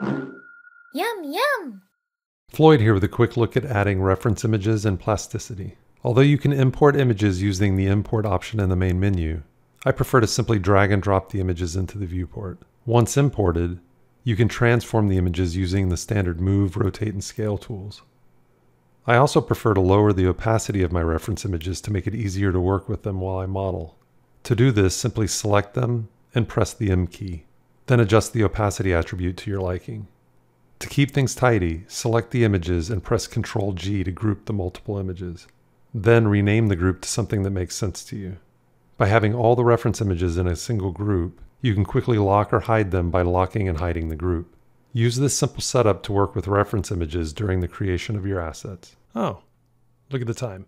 Yum, yum! Floyd here with a quick look at adding reference images and Plasticity. Although you can import images using the import option in the main menu, I prefer to simply drag and drop the images into the viewport. Once imported, you can transform the images using the standard move, rotate, and scale tools. I also prefer to lower the opacity of my reference images to make it easier to work with them while I model. To do this, simply select them and press the M key. Then adjust the opacity attribute to your liking. To keep things tidy, select the images and press Ctrl G to group the multiple images. Then rename the group to something that makes sense to you. By having all the reference images in a single group, you can quickly lock or hide them by locking and hiding the group. Use this simple setup to work with reference images during the creation of your assets. Oh, look at the time.